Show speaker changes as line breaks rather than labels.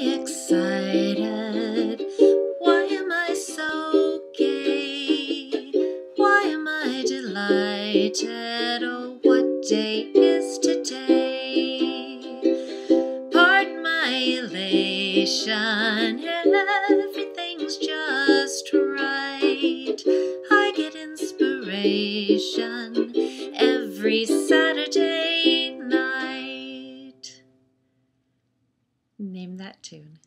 excited? Why am I so gay? Why am I delighted? Oh, what day is today? Pardon my elation, everything's just right. I get inspiration every Saturday Name that tune.